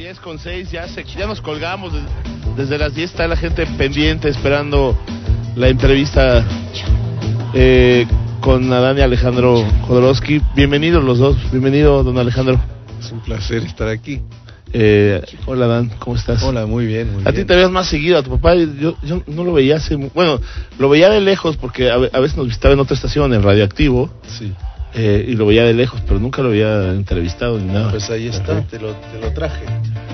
10 con 6, ya, se, ya nos colgamos. Desde, las 10 está la gente pendiente esperando la entrevista eh, con Adán y Alejandro Jodorowsky. Bienvenidos los dos. Bienvenido, don Alejandro. Es un placer estar aquí. Eh, hola, Dan, ¿cómo estás? Hola, muy bien, muy a ti te veías más seguido, a tu papá yo, yo no lo veía hace... Bueno, lo veía de lejos porque a, a veces nos visitaba en otra estación, en Radioactivo, Sí, eh, y lo veía de lejos, pero nunca lo había entrevistado ni nada. pues ahí está, te lo, te lo traje.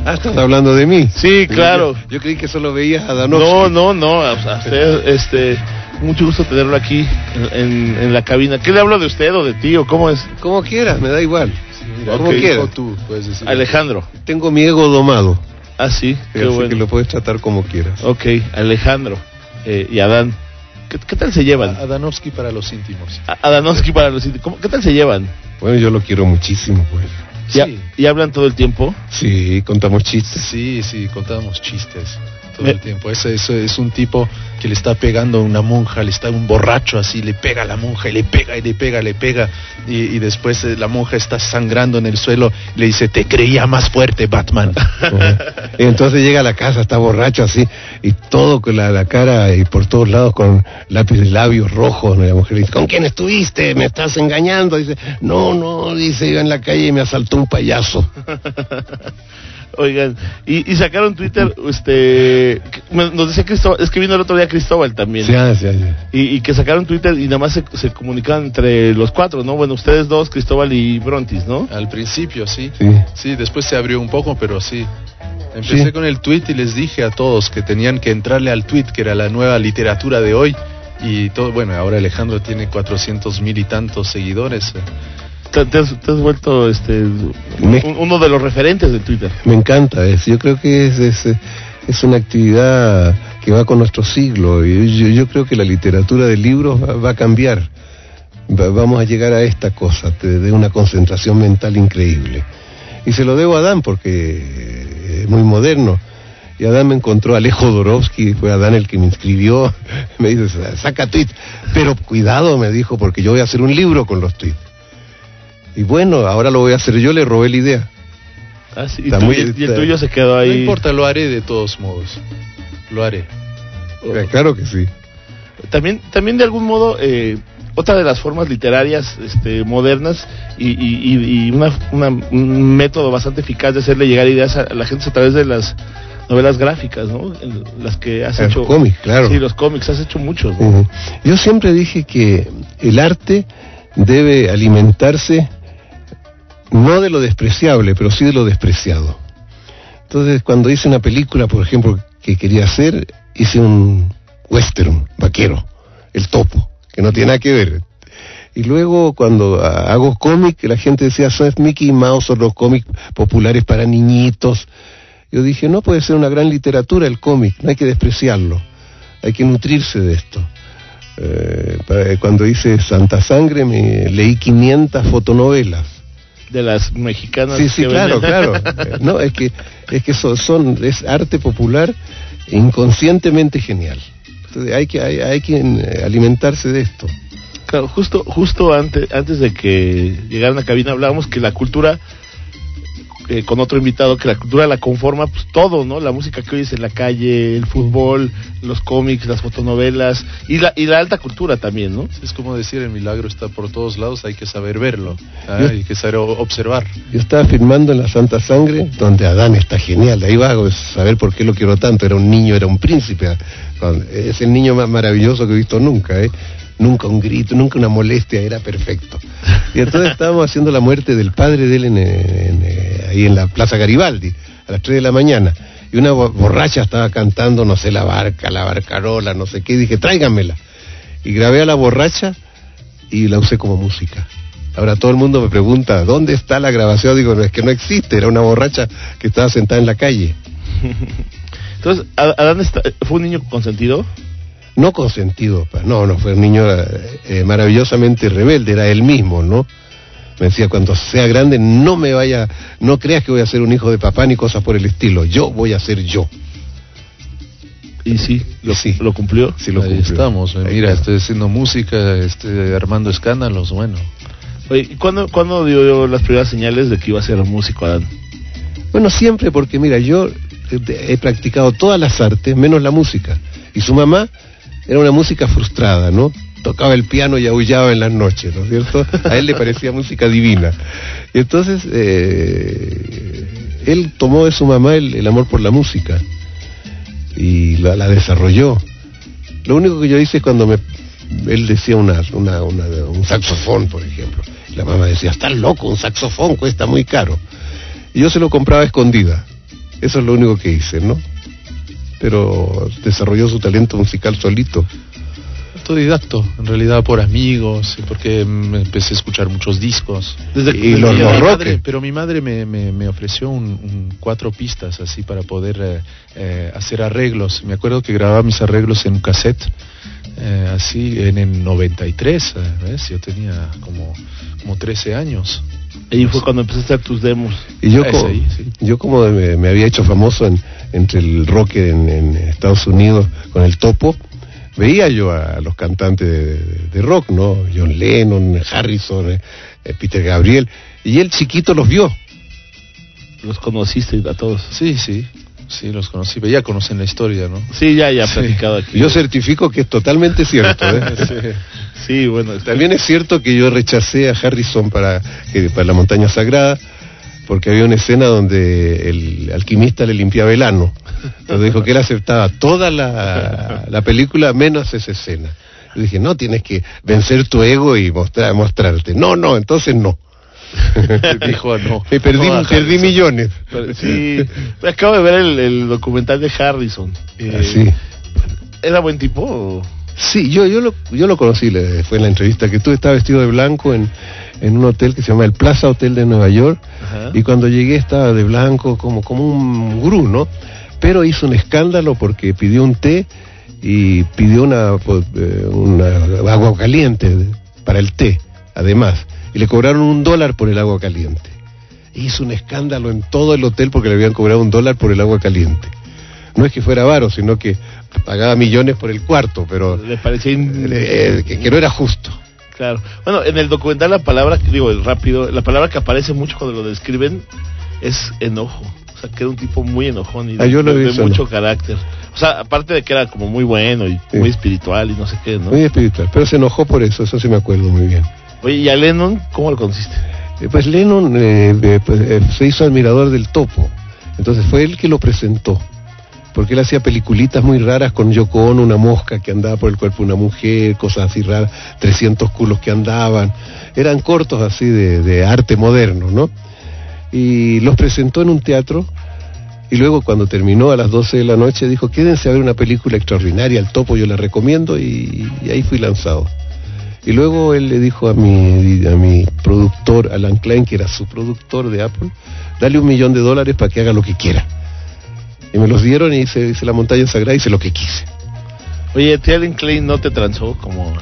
Ah, estás hablando de mí. Sí, claro. Yo, yo creí que solo veías a Danovsky. No, no, no, a, a usted, este, mucho gusto tenerlo aquí en, en- la cabina. ¿Qué le hablo de usted o de ti o cómo es? Como quieras, me da igual. Mira, Como ok. quieras. Tú, puedes decir. Alejandro. Tengo mi ego domado. Ah, sí, qué así bueno. que lo puedes tratar como quieras. Ok, Alejandro eh, y Adán. ¿Qué, qué tal se llevan? Adanovsky para los íntimos. A- Adanovsky para los. ¿Cómo- ¿Qué tal se llevan? Bueno, yo lo quiero muchísimo, pues. ¿Ya, Sí. ¿Y hablan todo el tiempo? Sí, contamos chistes. Sí, sí, contábamos chistes todo el tiempo. Ese, ese es un tipo que le está pegando a una monja, le está un borracho así, le pega a la monja y le pega y le pega, le pega. Y, y después eh, la monja está sangrando en el suelo y le dice, te creía más fuerte, Batman. Y entonces llega a la casa, está borracho así, y todo con la, la cara y por todos lados con lápiz de labios rojos. la mujer dice, ¿con quién estuviste? ¿Me estás engañando? Dice, no, no, dice, iba en la calle y me asaltó un payaso. Oigan, y, y sacaron Twitter, este, me- nos decía Cristóbal, es que vino el otro día Cristóbal también. Sí, ah, sí, sí. Y, y que sacaron Twitter y nada más se, se comunicaban entre los cuatro, ¿no? Bueno, ustedes dos, Cristóbal y Brontis, ¿no? Al principio, sí. Sí. Sí, después se abrió un poco, pero sí. Empecé Sí. con el tweet y les dije a todos que tenían que entrarle al tweet, que era la nueva literatura de hoy. Y todo, bueno, ahora Alejandro tiene 400 mil y tantos seguidores. eh. Te, te has, te has vuelto este, Me- un- uno de los referentes de Twitter. Me encanta eso. Yo creo que es, es, es una actividad que va con nuestro siglo. Y yo, yo creo que la literatura del libro va, va a cambiar. Va- vamos a llegar a esta cosa, te- de una concentración mental increíble. Y se lo debo a Adán porque eh, es muy moderno. Y Adán me encontró a Alejo Dorovsky, fue Adán el que me inscribió. Me dice, saca tweet. Pero cuidado, me dijo, porque yo voy a hacer un libro con los tweets. Y bueno, ahora lo voy a hacer yo, le robé la idea. Ah, sí, y, Está tú- muy- y- y el tuyo se quedó ahí. No importa, lo haré de todos modos. Lo haré. Eh, Claro que sí. También, también de algún modo, eh, otra de las formas literarias este, modernas y, y- y- y una, una- un método bastante eficaz de hacerle llegar ideas a la gente es a través de las novelas gráficas, ¿no? Las que has Los hecho. cómics, claro. Sí, los cómics, has hecho muchos. Yo siempre dije que el arte debe alimentarse no de lo despreciable, pero sí de lo despreciado. Entonces, cuando hice una película, por ejemplo, que quería hacer, hice un western vaquero, El Topo, que no tiene nada que ver. Y luego cuando hago cómic, la gente decía, eso es Mickey Mouse o los cómics populares para niñitos. Yo dije, no puede ser una gran literatura el cómic, no hay que despreciarlo, hay que nutrirse de esto. Eh, cuando hice Santa Sangre me leí 500 fotonovelas. De las mexicanas. Sí, sí, que claro, venden. claro. No, es que es que son, son- es arte popular inconscientemente genial. Entonces hay que hay, hay que eh, alimentarse de esto. Claro, justo, justo antes, antes de que llegaran a cabina hablábamos que la cultura, eh, con otro invitado, que la cultura la conforma pues, todo, ¿no? La música que oyes en la calle, el fútbol, los cómics, las fotonovelas y la, y la alta cultura también, ¿no? Es como decir, el milagro está por todos lados, hay que saber verlo, ah, Yo- hay que saber observar. Yo estaba filmando en la Santa Sangre, donde Adán está genial. De ahí va a saber por qué lo quiero tanto. Era un niño, era un príncipe. Cuando- Es el niño más maravilloso que he visto nunca, ¿eh? Nunca un grito, nunca una molestia, era perfecto. Y entonces estábamos haciendo la muerte del padre de él en, ahí en la Plaza Garibaldi, a las 3 de la mañana. Y una bo- borracha estaba cantando, no sé, la barca, la barcarola, no sé qué. Y dije, tráiganmela. Y grabé a la borracha y la usé como música. Ahora todo el mundo me pregunta, ¿dónde está la grabación? Digo, no, es que no existe, era una borracha que estaba sentada en la calle. Entonces, ¿A- ¿Adán está- fue un niño consentido? No consentido, no, no, fue un niño eh, eh, maravillosamente rebelde, era él mismo, ¿no? Me decía, cuando sea grande, no me vaya, no creas que voy a ser un hijo de papá ni cosas por el estilo, yo voy a ser yo. Y sí, lo, Sí. lo cumplió. Sí lo Ahí cumplió. estamos, eh, Ahí mira, está. estoy haciendo música, estoy armando escándalos, bueno. Oye, ¿y ¿cuándo, ¿cuándo dio las primeras señales de que iba a ser músico Adán? Bueno, siempre porque, mira, yo he practicado todas las artes, menos la música. Y su mamá era una música frustrada, ¿no? Tocaba el piano y aullaba en las noches, ¿no es cierto? A él le parecía música divina. Y entonces, eh, él tomó de su mamá el, amor por la música y la, la desarrolló. Lo único que yo hice es cuando me, él decía una, una, una- un saxofón, por ejemplo. La mamá decía, estás loco, un saxofón cuesta muy caro. Y yo se lo compraba escondida. Eso es lo único que hice, ¿no? Pero desarrolló su talento musical solito. Autodidacto, en realidad por amigos, y porque mm, empecé a escuchar muchos discos. Desde Y los- los madre- pero mi madre me, me- me ofreció un, un cuatro pistas así para poder eh, eh, hacer arreglos. Me acuerdo que grababa mis arreglos en un cassette, eh, así en el 93, eh, ¿ves? Yo tenía como, como 13 años. Ahí fue cuando empezaste a hacer tus demos. Y yo, Ese co- ahí, sí. yo como me, me había hecho famoso en- entre el rock en, en Estados Unidos con el topo, veía yo a los cantantes de, de rock, ¿no? John Lennon, Harrison, eh, eh, Peter Gabriel, y él chiquito los vio. Los conociste a todos. Sí, sí, sí, los conocí. Ya conocen la historia, ¿no? Sí, ya, ya Sí. platicado aquí. Yo certifico que es totalmente cierto. ¿eh? Sí. Sí, bueno, También es cierto que yo rechacé a Harrison para, para la montaña sagrada, porque había una escena donde el alquimista le limpiaba el ano. Entonces dijo que él aceptaba toda la, la película menos esa escena. Le dije, no, tienes que vencer tu ego y mostrar, mostrarte. No, no, entonces no. Dijo no. Me perdí, No perdí millones. Sí, me acabo de ver el, el documental de Harrison. Eh, Ah, sí. ¿Era buen tipo? Sí, yo, yo, lo, yo lo conocí, fue en la entrevista que tú estaba vestido de blanco en, en un hotel que se llama el Plaza Hotel de Nueva York. Ajá. Y cuando llegué estaba de blanco como, como un gurú, ¿no? Pero hizo un escándalo porque pidió un té y pidió una, pues, eh, una agua caliente para el té, además. Y le cobraron un dólar por el agua caliente. Hizo un escándalo en todo el hotel porque le habían cobrado un dólar por el agua caliente. No es que fuera varo, sino que pagaba millones por el cuarto, pero Le parecía... in- eh, que, que no era justo. Claro. Bueno, en el documental la palabra, digo, el rápido, la palabra que aparece mucho cuando lo describen es enojo. O sea, que era un tipo muy enojón y de, Ah, yo lo de- visto, mucho ¿no? carácter. O sea, aparte de que era como muy bueno y Sí. muy espiritual y no sé qué, ¿no? Muy espiritual. Pero se enojó por eso, eso sí me acuerdo muy bien. Oye, ¿y a Lennon cómo lo conociste? Eh, Pues Lennon eh, eh, pues, eh, se hizo admirador del topo. Entonces fue él que lo presentó. Porque él hacía peliculitas muy raras con Yoko una mosca que andaba por el cuerpo de una mujer, cosas así raras, 300 culos que andaban. Eran cortos así de, arte moderno, ¿no? Y los presentó en un teatro. Y luego cuando terminó a las 12 de la noche dijo, quédense a ver una película extraordinaria, el topo yo la recomiendo y, y ahí fui lanzado. Y luego él le dijo a mi, a mi productor, Alan Klein, que era su productor de Apple, dale un millón de dólares para que haga lo que quiera. Y me los dieron y hice, hice la montaña sagrada y hice lo que quise. Oye, ¿T. Allen Klein no te transó como,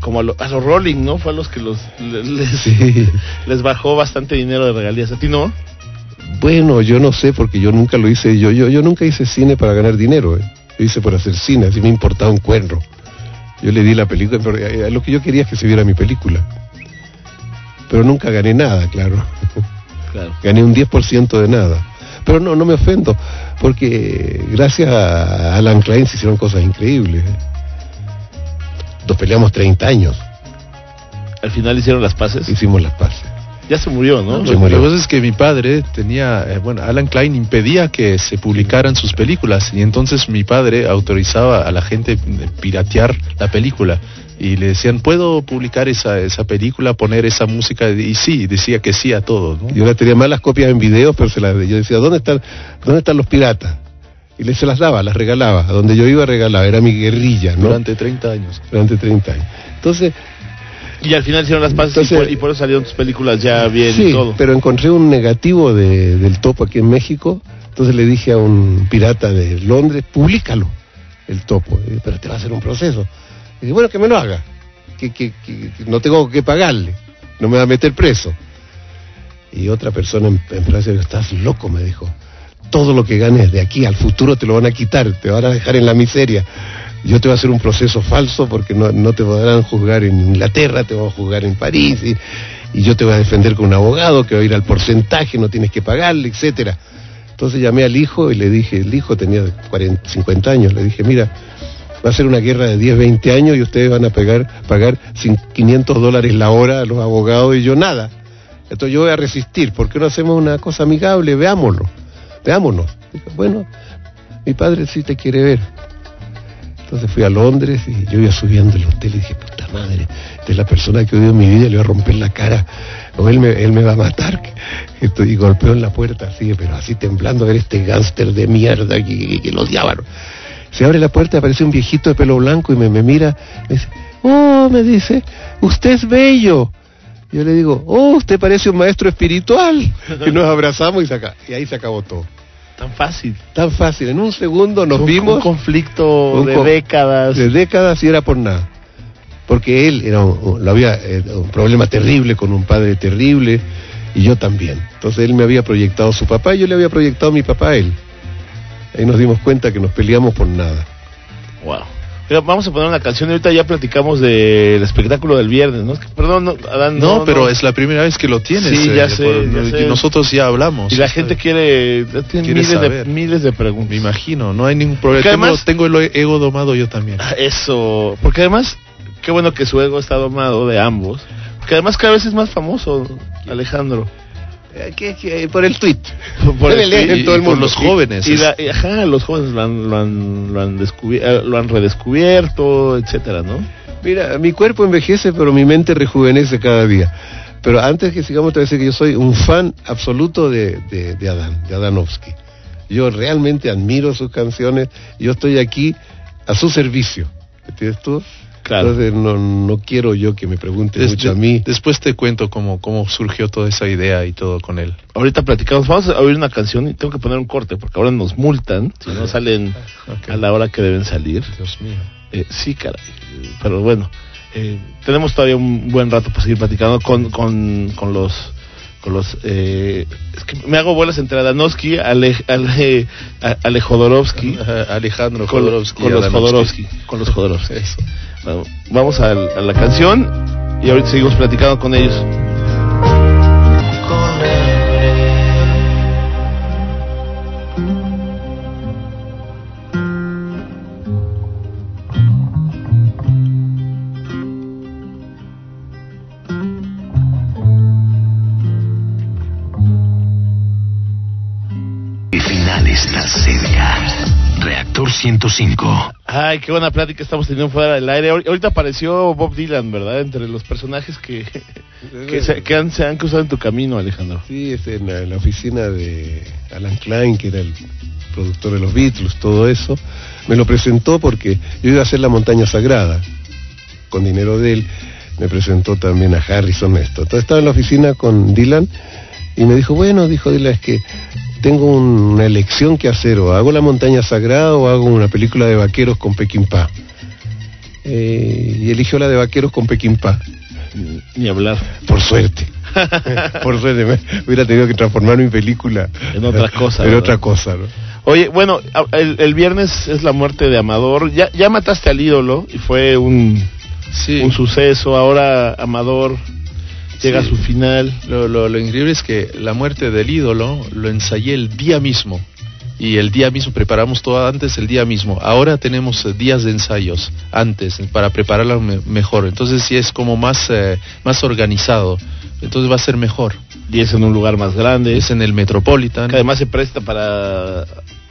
como a, lo- a los Rolling, ¿no? Fue a los que los, le- les, Sí. les bajó bastante dinero de regalías. ¿A ti no? Bueno, yo no sé porque yo nunca lo hice, yo, yo, yo nunca hice cine para ganar dinero, ¿eh? yo hice por hacer cine, así me importaba un cuerno. Yo le di la película, pero eh, lo que yo quería es que se viera mi película. Pero nunca gané nada, claro. Claro. gané un 10% de nada. Pero no, no me ofendo, porque gracias a Alan Klein se hicieron cosas increíbles. Nos peleamos 30 años, Al final hicieron las paces. hicimos las paces. Ya se murió, ¿no? No, Se lo murió. que pasa es que mi padre tenía, eh, bueno, Alan Klein impedía que se publicaran sus películas y entonces mi padre autorizaba a la gente eh, piratear la película y le decían, ¿puedo publicar esa, esa película, poner esa música? Y sí, decía que sí a todo, ¿no? Yo ahora tenía malas copias en video, pero se las, yo decía, ¿dónde están, ¿dónde están los piratas? Y les se las daba, las regalaba. A donde yo iba regalaba, era mi guerrilla, ¿no? Durante 30 años. Durante 30 años. Entonces, Y al final hicieron las paces y, Entonces- por, y por eso salieron tus películas ya bien sí, y todo. pero encontré un negativo de- del topo aquí en México. Entonces le dije a un pirata de Londres, públicalo, el topo. Dije, pero te va a hacer un proceso. Y dije, bueno, que me lo haga. Que, que- que- que no tengo que pagarle. No me va a meter preso. Y otra persona en, en Francia dijo, estás loco, me dijo. Todo lo que ganes de aquí al futuro te lo van a quitar, te van a dejar en la miseria. Yo te voy a hacer un proceso falso porque no, no te podrán juzgar en Inglaterra, te van a juzgar en París. Y, y yo te voy a defender con un abogado que va a ir al porcentaje, no tienes que pagarle, etcétera. Entonces llamé al hijo y le dije, el hijo tenía 40, 50 años, le dije, mira, va a ser una guerra de 10, 20 años y ustedes van a pagar, pagar 500 dólares la hora a los abogados y yo nada. Entonces yo voy a resistir, ¿por qué no hacemos una cosa amigable? Veámoslo, veámonos. Bueno, mi padre sí te quiere ver. Entonces fui a Londres y yo iba subiendo el hotel y dije, puta madre, esta es la persona que odio en mi vida, le voy a romper la cara, o él me, él me va a matar. Y golpeó en la puerta así, pero así temblando a ver este gángster de mierda que, que, lo odiaban. Se abre la puerta, aparece un viejito de pelo blanco y me, me mira, me dice, oh, me dice, usted es bello. Yo le digo, oh, usted parece un maestro espiritual. Y nos abrazamos y, saca, y ahí se acabó todo. Tan fácil. Tan fácil. En un segundo nos un, vimos. Un conflicto de décadas. De décadas y era por nada. Porque él era un, lo había eh, un problema terrible con un padre terrible y yo también. Entonces él me había proyectado a su papá y yo le había proyectado a mi papá a él. Ahí nos dimos cuenta que nos peleamos por nada. Wow. Pero vamos a poner una canción y ahorita ya platicamos del espectáculo del viernes, ¿no? Es que, perdón, no, Adán, no, no, pero es la primera vez que lo tienes. Sí, ya, eh, sé, por, ya sé, Nosotros ya hablamos. Y la gente quiere, tiene miles de, miles de preguntas. Me imagino, no hay ningún problema. Tengo, además, tengo, el ego domado yo también. Eso, porque además, qué bueno que su ego está domado de ambos. Porque además cada vez es más famoso, Alejandro. ¿Qué, qué, por el tweet. Por, el tweet, y, todo el mundo. Por los jóvenes. Y, la, ajá, los jóvenes lo han, lo han, lo han, lo han redescubierto, etcétera, ¿no? Mira, mi cuerpo envejece, pero mi mente rejuvenece cada día. Pero antes que sigamos, te voy a decir que yo soy un fan absoluto de, de, de Adán, de Adanovsky. Yo realmente admiro sus canciones. Yo estoy aquí a su servicio. ¿Entiendes tú? Claro. Entonces no, no quiero yo que me pregunte Des, mucho a mí. Después te cuento cómo, cómo surgió toda esa idea y todo con él. Ahorita platicamos, vamos a oír una canción y tengo que poner un corte porque ahora nos multan si no salen okay. a la hora que deben salir. Dios mío. Eh, sí, caray. Pero bueno, eh, tenemos todavía un buen rato para seguir platicando con, con, con los con los eh, es que me hago bolas entre Adanovsky, Ale, Ale, Ale Jodorowsky, Alejandro con, Jodorowsky, con los Jodorowsky, con los Jodorowsky. Eso. Bueno, vamos a, a, la canción y ahorita seguimos platicando con ellos. 105. Ay, qué buena plática estamos teniendo fuera del aire. Ahorita apareció Bob Dylan, ¿verdad? Entre los personajes que, que, se, que han, se han cruzado en tu camino, Alejandro. Sí, es en la, en la, oficina de Alan Klein, que era el productor de los Beatles, todo eso. Me lo presentó porque yo iba a hacer la montaña sagrada, con dinero de él. Me presentó también a Harrison esto. Entonces estaba en la oficina con Dylan y me dijo, bueno, dijo Dylan, es que tengo una elección que hacer, o hago la montaña sagrada o hago una película de vaqueros con Pekín-Pa. Eh, y eligió la de vaqueros con Pekín-Pa. Ni hablar. Por suerte. Por suerte. Me hubiera tenido que transformar mi película en otra cosa. En otra cosa, ¿no? Oye, bueno, el, el, viernes es la muerte de Amador. Ya, ya mataste al ídolo y fue un, sí. un suceso. Ahora Amador llega sí. a su final. Lo, lo, lo, increíble es que la muerte del ídolo lo ensayé el día mismo. Y el día mismo, preparamos todo antes el día mismo. Ahora tenemos días de ensayos antes para prepararlo me mejor. Entonces sí es como más, eh, más organizado. Entonces va a ser mejor. Y es en un lugar más grande. Es en el Metropolitan. Que además se presta para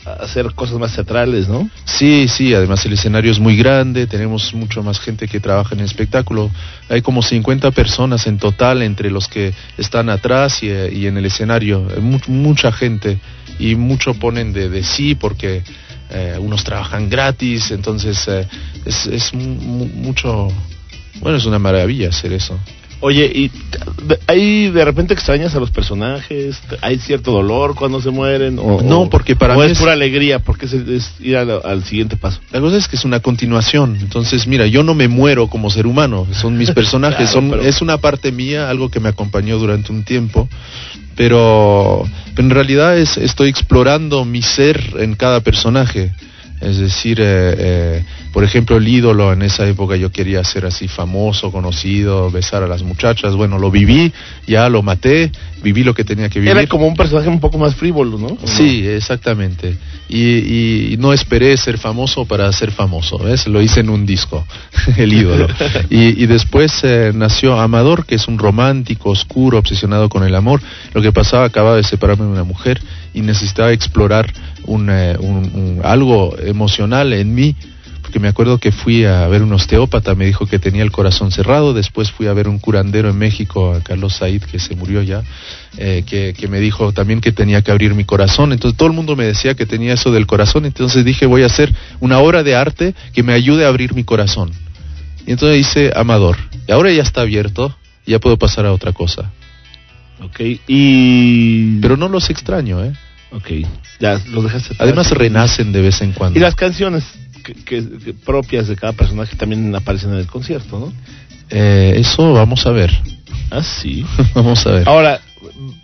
hacer cosas más teatrales, ¿no? Sí, sí, además el escenario es muy grande, tenemos mucho más gente que trabaja en el espectáculo. Hay como 50 personas en total entre los que están atrás y, en el escenario. Much, mucha gente y mucho ponen de, de sí porque eh, unos trabajan gratis, entonces eh, es mucho... Bueno, es una maravilla hacer eso. Oye, ¿y hay de repente extrañas a los personajes? ¿Hay cierto dolor cuando se mueren? O, no, porque para o mí es, pura alegría, porque es, es ir al, al, siguiente paso. La cosa es que es una continuación. Entonces, mira, yo no me muero como ser humano. Son mis personajes, claro, son, pero... es una parte mía, algo que me acompañó durante un tiempo. Pero, pero en realidad es, estoy explorando mi ser en cada personaje. Es decir, eh, eh, por ejemplo, el ídolo en esa época yo quería ser así famoso, conocido, besar a las muchachas. Bueno, lo viví, ya lo maté, viví lo que tenía que vivir. Era como un personaje un poco más frívolo, ¿no? ¿O Sí, exactamente. Y, y no esperé ser famoso para ser famoso, ¿ves? Lo hice en un disco, el ídolo. Y, y después eh, nació Amador, que es un romántico, oscuro, obsesionado con el amor. Lo que pasaba, acababa de separarme de una mujer y necesitaba explorar un, eh, un- un- algo emocional en mí. Porque me acuerdo que fui a ver un osteópata, me dijo que tenía el corazón cerrado. Después fui a ver un curandero en México, a Carlos Said, que se murió ya, eh, que, que me dijo también que tenía que abrir mi corazón. Entonces todo el mundo me decía que tenía eso del corazón. Entonces dije, voy a hacer una obra de arte que me ayude a abrir mi corazón. Y entonces hice Amador. Y ahora ya está abierto, ya puedo pasar a otra cosa. Ok, y... Pero no los extraño, ¿eh? Ok, ya los dejaste atrás. Además renacen de vez en cuando. Y las canciones que, que- que propias de cada personaje también aparecen en el concierto, ¿no? Eh, eso vamos a ver. Ah, sí. vamos a ver. Ahora,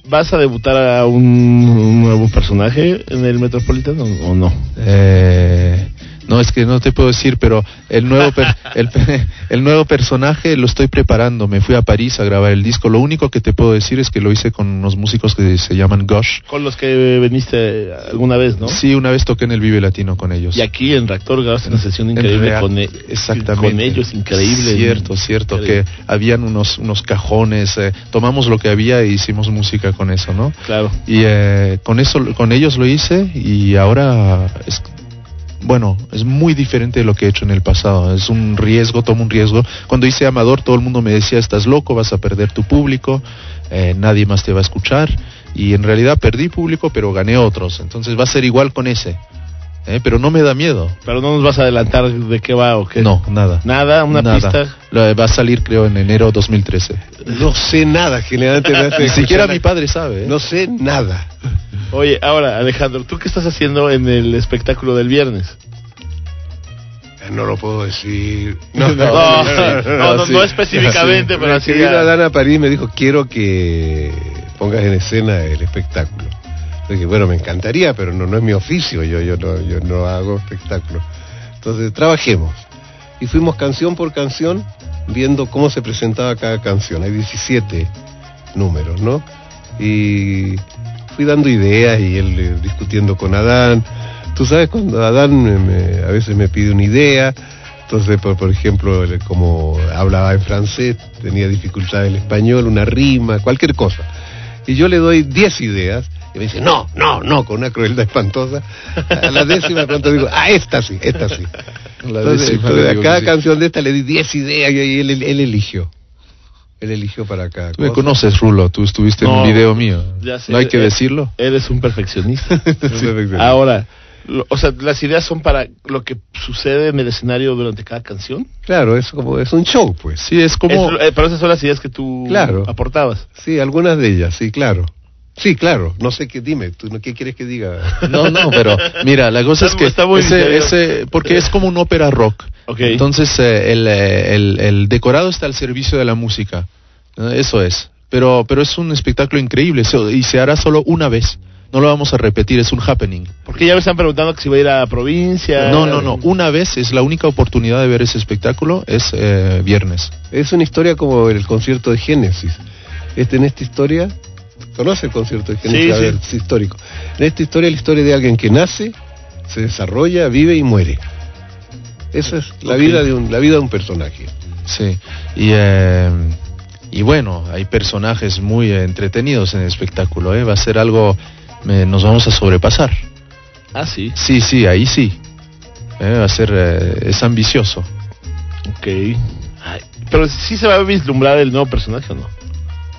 ¿vas a debutar a un, un nuevo personaje en el Metropolitano o no? Eh, no, es que no te puedo decir, pero el nuevo, per- el, el nuevo personaje lo estoy preparando. Me fui a París a grabar el disco. Lo único que te puedo decir es que lo hice con unos músicos que se llaman Gosh. Con los que viniste alguna vez, ¿no? Sí, una vez toqué en el Vive Latino con ellos. Y aquí en Reactor grabaste una sesión increíble React- con, e- exactamente. con ellos, increíble. Cierto, cierto, Increíble. que habían unos, unos cajones, eh, tomamos lo que había e hicimos música con eso, ¿no? Claro. Y eh, con eso, con ellos lo hice y ahora es, bueno, es muy diferente de lo que he hecho en el pasado. Es un riesgo, tomo un riesgo. Cuando hice Amador, todo el mundo me decía, estás loco, vas a perder tu público, eh, nadie más te va a escuchar. Y en realidad perdí público, pero gané otros. Entonces va a ser igual con ese. ¿Eh? Pero no me da miedo. Pero no nos vas a adelantar de qué va o qué. No, nada. Nada, una Nada. pista. Lo- Va a salir, creo, en enero 2013. No sé nada, generalmente Ni escuchar siquiera la- mi padre sabe. ¿eh? No sé nada. Oye, ahora, Alejandro, ¿tú qué estás haciendo en el espectáculo del viernes? No lo puedo decir. No, no, no, no, no específicamente, pero así Que vino ya- a Dana París me dijo, quiero que pongas en escena el espectáculo. Dije, bueno, me encantaría, pero no, no es mi oficio, yo, yo, no, yo no hago espectáculo. Entonces, trabajemos. Y fuimos canción por canción viendo cómo se presentaba cada canción. Hay 17 números, ¿no? Y fui dando ideas y él eh, discutiendo con Adán. Tú sabes, cuando Adán me- a veces me pide una idea, entonces, por, por ejemplo, como hablaba en francés, tenía dificultad en el español, una rima, cualquier cosa. Y yo le doy 10 ideas y me dice, no, no, no, con una crueldad espantosa. A la décima pronto digo, ah, esta sí, esta sí. La Entonces, décima entonces, a cada sí. canción de esta le di 10 ideas y ahí él, él- él eligió. Él eligió para cada Tú me conoces, Rulo. Tú estuviste en No, un video mío. ya sé, no hay que eh, decirlo. Eres un perfeccionista. Perfecto. Ahora, lo- o sea, las ideas son para lo que sucede en el escenario durante cada canción. Claro, es como es un show, pues. Sí, es como... Es- eh, pero esas son las ideas que tú Claro. aportabas. Sí, algunas de ellas, sí, claro. Sí, claro. No sé qué, dime, ¿tú no, qué quieres que diga? No, no, pero mira, la cosa Está- es que está muy ese, ese- porque es como un ópera rock. Ok. Entonces eh, el, eh, el- el decorado está al servicio de la música. Eso es. Pero, pero es un espectáculo increíble y se hará solo una vez. No lo vamos a repetir, es un happening. Porque ya me están preguntando que si va a ir a provincia. No, no, no. Una vez es la única oportunidad de ver ese espectáculo, es eh, viernes. Es una historia como el concierto de Génesis. Este, en esta historia, ¿conoce el concierto de? Sí, sí. histórico. En esta historia es la historia de alguien que nace, se desarrolla, vive y muere. Esa es la Ok. vida de un, la vida de un personaje. Sí. Y, eh, y bueno, hay personajes muy entretenidos en el espectáculo. ¿eh? Va a ser algo... eh, nos vamos a sobrepasar. Ah, sí. Sí, sí, ahí sí. Eh, va a ser... eh, es ambicioso. Ok. Ay, pero sí se va a vislumbrar el nuevo personaje o no.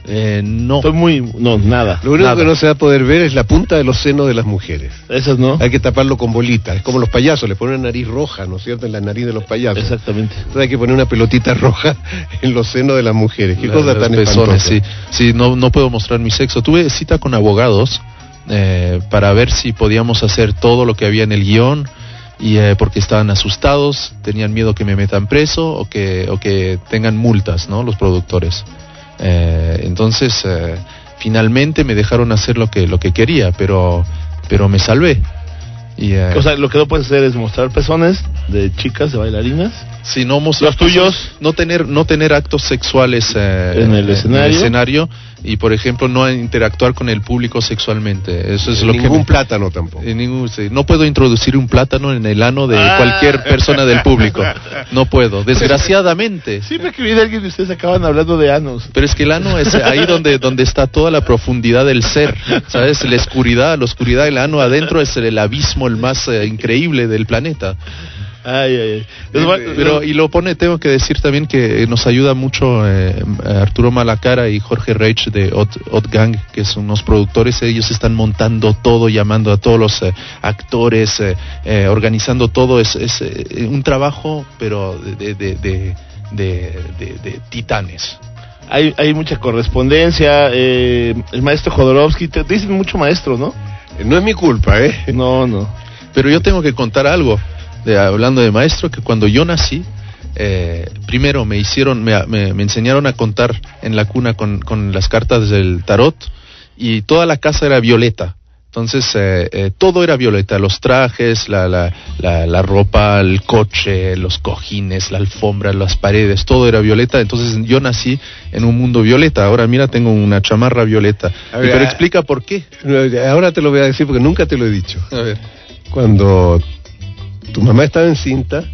Eh, no. Estoy muy. No, nada. Lo único Nada. que no se va a poder ver es la punta de los senos de las mujeres. Esas no. Hay que taparlo con bolitas. Es como los payasos, le ponen una nariz roja, ¿no es cierto? En la nariz de los payasos. Exactamente. Entonces hay que poner una pelotita roja en los senos de las mujeres. Qué La- cosa tan pezones, sí. Sí, no, no puedo mostrar mi sexo. Tuve cita con abogados eh, para ver si podíamos hacer todo lo que había en el guion y eh, porque estaban asustados, tenían miedo que me metan preso o que, o que tengan multas, ¿no? Los productores. Eh, entonces, eh, finalmente me dejaron hacer lo que, lo que quería, pero, pero me salvé. Y, eh, lo que no puedes hacer es mostrar pezones de chicas, de bailarinas. Si no mostrar los tuyos. no tener no tener actos sexuales eh, En el escenario. escenario y por ejemplo no interactuar con el público sexualmente eso es lo que Ningún me- plátano tampoco. en ningún- sí, no puedo introducir un plátano en el ano de Ah. cualquier persona del público no puedo desgraciadamente Siempre que viene alguien de ustedes acaban hablando de anos. pero es que el ano es ahí donde, donde está toda la profundidad del ser, ¿sabes? La oscuridad, la oscuridad del ano adentro es el abismo el más eh, increíble del planeta. Ay, ay, ay. Pero, y lo pone, tengo que decir también que nos ayuda mucho eh, Arturo Malacara y Jorge Reich de Odd, Odd Gang, que son unos productores, ellos están montando todo, llamando a todos los eh, actores, eh, eh, organizando todo, es, es, eh, un trabajo, pero de, de, de, de- de- de titanes. hay, hay mucha correspondencia. eh, el maestro Jodorowsky, te, te dicen mucho maestro, ¿no? No es mi culpa, ¿eh? No, no. Pero yo tengo que contar algo, de, hablando de maestro, que cuando yo nací, eh, primero me hicieron, me, me- me enseñaron a contar en la cuna con, con las cartas del tarot y toda la casa era violeta. Entonces eh, eh, todo era violeta, los trajes, la, la, la, la ropa, el coche, los cojines, la alfombra, las paredes, todo era violeta. Entonces yo nací en un mundo violeta. Ahora mira, tengo una chamarra violeta. Ver, Pero explica por qué. Ahora te lo voy a decir porque nunca te lo he dicho. A ver. Cuando tu mamá estaba encinta,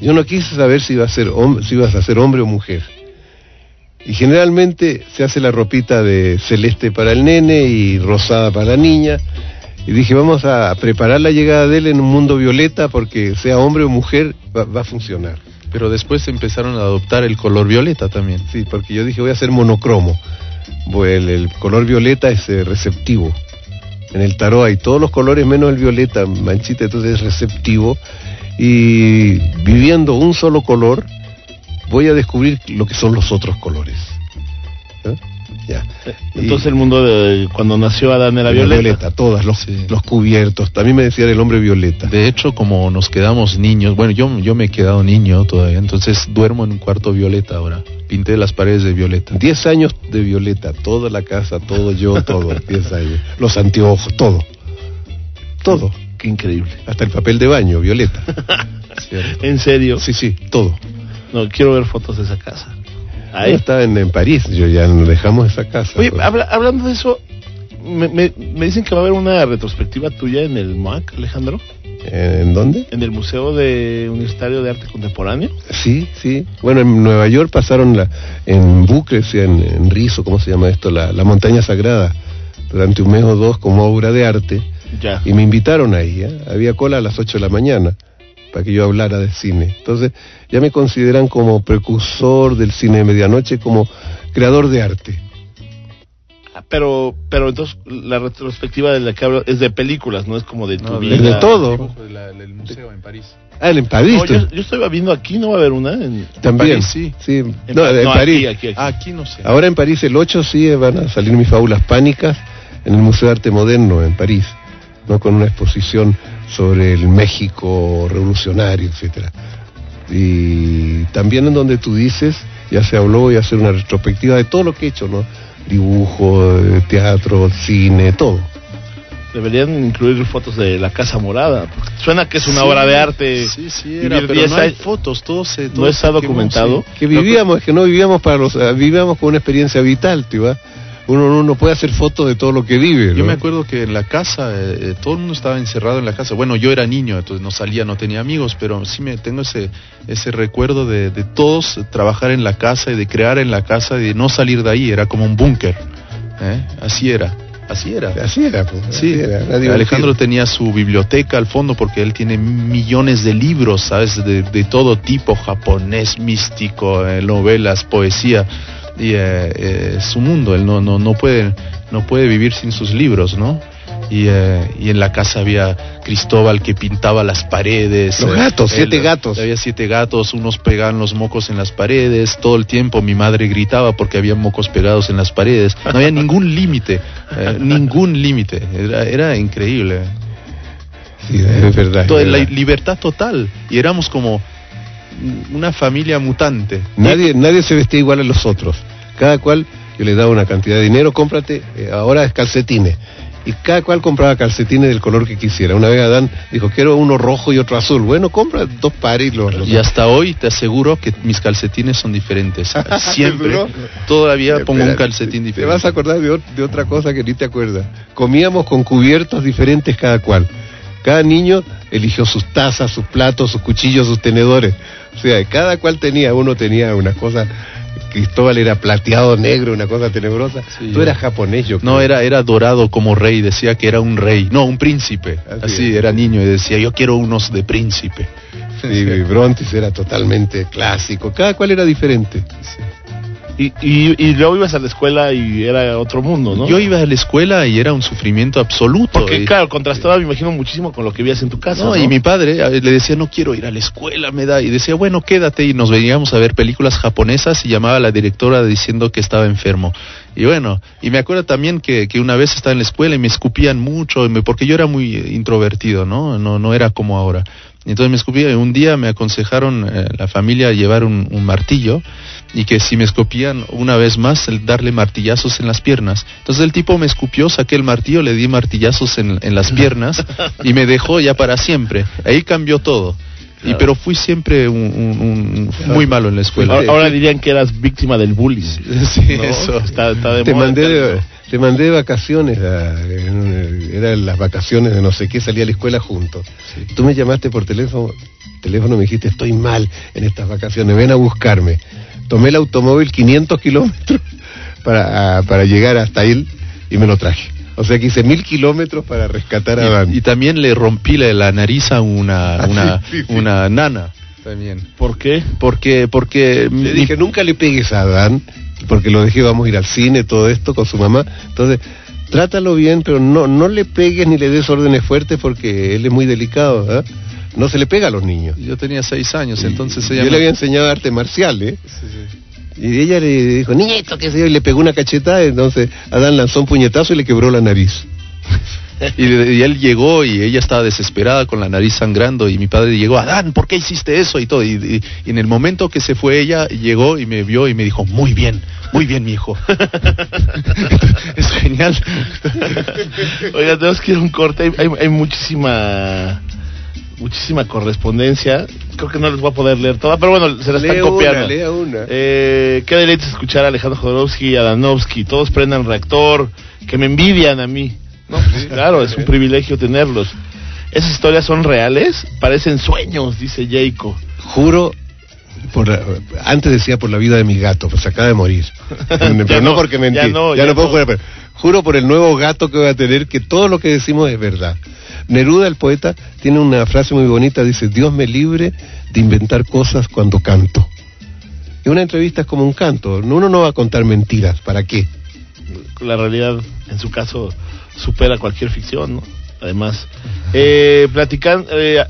yo no quise saber si, iba a ser si ibas a ser hombre o mujer. Y generalmente se hace la ropita de celeste para el nene y rosada para la niña. Y dije, vamos a preparar la llegada de él en un mundo violeta porque sea hombre o mujer va, va a funcionar. Pero después empezaron a adoptar el color violeta también. Sí, porque yo dije, voy a hacer monocromo. El, el color violeta es eh, receptivo. En el tarot hay todos los colores menos el violeta, manchita, entonces es receptivo. Y viviendo un solo color, voy a descubrir lo que son los otros colores. ¿Eh? Ya. Entonces Y- el mundo de cuando nació Adán era la violeta. todas, los, Sí. los cubiertos. También me decían el hombre violeta. De hecho, como nos quedamos niños, bueno, yo, yo me he quedado niño todavía, entonces duermo en un cuarto violeta ahora. Pinté las paredes de violeta. Diez años de violeta, toda la casa, todo yo, todo, diez años. Los anteojos, todo. Todo. Qué increíble. Hasta el papel de baño, violeta. En serio. Sí, sí, todo. No, quiero ver fotos de esa casa. Ahí Ahí. está en, en París, yo ya nos dejamos esa casa. Oye, pues. habla- hablando de eso, me, me- me dicen que va a haber una retrospectiva tuya en el MOAC, Alejandro, ¿En dónde? en el Museo de Universitario de Arte Contemporáneo. Sí, sí. Bueno, en Nueva York pasaron la, en Bucles, en, en Rizo, ¿cómo se llama esto? La, la montaña sagrada, durante un mes o dos como obra de arte. Ya. Y me invitaron ahí, ¿eh? había cola a las 8 de la mañana para que yo hablara de cine. Entonces, ya me consideran como precursor del cine de medianoche, como creador de arte. Ah, Pero, pero entonces la retrospectiva de la que hablo es de películas, no es como de tu No, vida. de todo. del museo en París. Ah, en París. No, yo, yo estoy viendo aquí, no va a haber una. En, también. París, sí. en No, en no, París. Aquí, aquí, aquí. Ah, aquí no sé. Ahora en París el 8 sí van a salir mis fábulas pánicas en el Museo de Arte Moderno en París, no con una exposición sobre el México revolucionario, etcétera. Y también en donde tú dices, ya se habló, voy a hacer una retrospectiva de todo lo que he hecho, ¿no? Dibujo, eh, teatro, cine, todo. Deberían incluir fotos de la Casa Morada. Suena que es una Sí, obra de arte. Sí, sí, vivir era, pero 10 no hay fotos, todo se... todo No está documentado. Que vivíamos, es que no vivíamos para los, eh, vivíamos con una experiencia vital, tío. ¿va? Uno, no puede hacer fotos de todo lo que vive. Yo me acuerdo que en la casa, eh, eh, todo el mundo estaba encerrado en la casa. Bueno, yo era niño, entonces no salía, no tenía amigos, pero sí me tengo ese, ese recuerdo de, de todos trabajar en la casa y de crear en la casa y de no salir de ahí. Era como un búnker. ¿eh? Así era, así era. Así era, pues, Sí, así era, era divertido. Alejandro tenía su biblioteca al fondo porque él tiene millones de libros, ¿sabes? De, de todo tipo, japonés, místico, eh, novelas, poesía. Y eh, eh, su mundo, él no, no, no, puede, no puede vivir sin sus libros, ¿no? Y, eh, y en la casa había Cristóbal que pintaba las paredes. Los eh, gatos, siete él- gatos. Había siete gatos, unos pegaban los mocos en las paredes, todo el tiempo mi madre gritaba porque había mocos pegados en las paredes. No había ningún límite, eh, ningún límite. Era, era increíble. Sí, es verdad. es Toda la libertad total. Y éramos como una familia mutante. Nadie, nadie se vestía igual a los otros. Cada cual, yo le daba una cantidad de dinero, cómprate, eh, ahora es calcetines. y cada cual compraba calcetines del color que quisiera. Una vez Adán dijo, quiero uno rojo y otro azul. Bueno, compra dos pares y los... Y hasta hoy te aseguro que mis calcetines son diferentes. Siempre. Todavía pongo un calcetín Te diferente. vas a acordar de, de otra cosa que ni te acuerdas. Comíamos con cubiertos diferentes cada cual. Cada niño eligió sus tazas, sus platos, sus cuchillos, sus tenedores. O sea, cada cual tenía, uno tenía una cosa, Cristóbal era plateado negro, una cosa tenebrosa. Sí, Tú eras japonés, yo No, creo. era, era dorado como rey, decía que era un rey. No, un príncipe. Así era niño y decía, yo quiero unos de príncipe. Sí, y Brontis era totalmente clásico. Cada cual era diferente. Y, y, y luego ibas a la escuela y era otro mundo, ¿no? Yo iba a la escuela y era un sufrimiento absoluto. Porque, Y- claro, contrastaba, me imagino, muchísimo con lo que vivías en tu casa. No, No, y mi padre eh, le decía, no quiero ir a la escuela, me da. Y decía, bueno, quédate. Y nos veníamos a ver películas japonesas y llamaba a la directora diciendo que estaba enfermo. Y bueno, y me acuerdo también que, que una vez estaba en la escuela y me escupían mucho, porque yo era muy eh, introvertido, ¿no? No, no era como ahora. Entonces me escupían. y Un día me aconsejaron eh, la familia llevar un, un martillo y que si me escupían una vez más, el darle martillazos en las piernas. Entonces el tipo me escupió, saqué el martillo, le di martillazos en, en las piernas y me dejó ya para siempre. Ahí cambió todo. Y pero fui siempre un, un- un- muy malo en la escuela. ahora, ahora dirían que eras víctima del bullying. Sí, ¿no? eso. Está, está de Te moda mandé, de, te mandé de vacaciones, a- en- eran las vacaciones de no sé qué, salí a la escuela juntos. Tú me llamaste por teléfono, teléfono me dijiste, estoy mal en estas vacaciones, ven a buscarme. Tomé el automóvil 500 kilómetros para, para llegar hasta él y me lo traje. O sea que hice mil kilómetros para rescatar a Dan. Y, y también le rompí la, la nariz a una, Ah, una, sí, sí, sí. una nana. También. ¿Por qué? Porque, porque Le mi- dije, nunca le pegues a Adán, porque lo dejé, vamos a ir al cine, todo esto con su mamá. Entonces, trátalo bien, pero no, no le pegues ni le des órdenes fuertes porque él es muy delicado. ¿ah? No se le pega a los niños. yo tenía seis años, Y entonces yo ella le me- había enseñado arte marcial, ¿eh? Sí, sí. Y ella le dijo, niñito, qué sé yo, y le pegó una cachetada, entonces Adán lanzó un puñetazo y le quebró la nariz. Y, él llegó y ella estaba desesperada con la nariz sangrando y mi padre llegó, Adán, ¿por qué hiciste eso? Y todo. Y, y- y en el momento que se fue ella, llegó y me vio y me dijo, muy bien, muy bien, mi hijo. es genial. Oiga, tenemos que ir a un corte. Hay, hay- hay muchísima muchísima correspondencia. Creo que no les voy a poder leer toda, pero bueno, se la están copiando. una, lea una. Eh, qué deleite escuchar a Alejandro Jodorowsky y a Danovsky. Todos prendan reactor, que me envidian a mí. No, pues, claro, es un privilegio tenerlos. Esas historias son reales, parecen sueños, dice Jaco. Juro, por la- antes decía por la vida de mi gato, pues acaba de morir. pero Ya no, no, porque mentí. ya no, ya ya no puedo jurar, pero juro por el nuevo gato que voy a tener que todo lo que decimos es verdad. Neruda, el poeta, tiene una frase muy bonita, dice, Dios me libre de inventar cosas cuando canto. Y una entrevista es como un canto, uno no va a contar mentiras, ¿para qué? La realidad, en su caso, supera cualquier ficción, ¿no? Además, eh, platican, eh,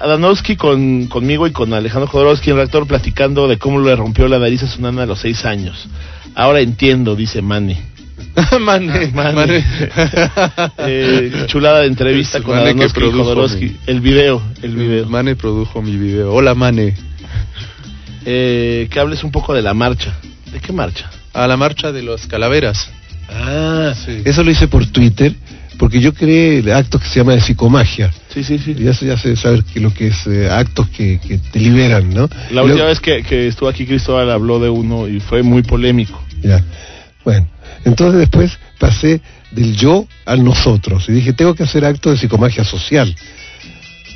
Adanowski con, conmigo y con Alejandro Jodorowsky, el reactor, platicando de cómo le rompió la nariz a su nana a los seis años. Ahora entiendo, dice Manny. Mane, Mane. Mane. Eh, chulada de entrevista con Mane que produjo mi- El video, el video. Mane produjo mi video. Hola, Mane. Eh, que hables un poco de la marcha. ¿De qué marcha? A la marcha de las calaveras. Ah, Sí. eso lo hice por Twitter, porque yo creé actos que se llama de psicomagia. Sí, sí, sí. Ya se, ya se sabe que lo que es eh, actos que, que te liberan, ¿no? La Y última luego- vez que, que estuvo aquí Cristóbal habló de uno y fue muy polémico. Ya. Bueno, entonces después pasé del yo al nosotros y dije, tengo que hacer actos de psicomagia social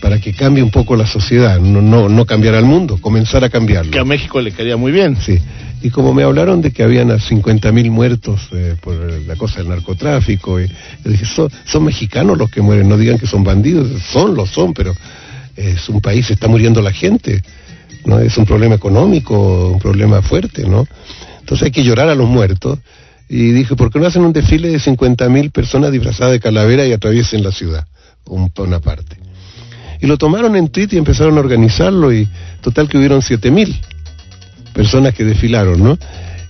para que cambie un poco la sociedad, no, no, no cambiar al mundo, comenzar a cambiarlo. Que a México le quería muy bien. Sí. Y como me hablaron de que habían a 50 mil muertos eh, por eh, la cosa del narcotráfico, y, yo dije, son, son mexicanos los que mueren, no digan que son bandidos, son, lo son, pero es un país, está muriendo la gente, ¿no? Es un problema económico, un problema fuerte, ¿no? Entonces hay que llorar a los muertos. Y dije, ¿por qué no hacen un desfile de 50 mil personas disfrazadas de calavera y atraviesen la ciudad? Un- una parte. Y lo tomaron en Twitter y empezaron a organizarlo y total que hubieron 7 mil personas que desfilaron, ¿no?